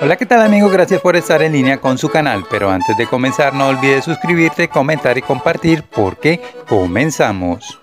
Hola, ¿qué tal amigos? Gracias por estar en línea con su canal, pero antes de comenzar no olvides suscribirte, comentar y compartir porque comenzamos.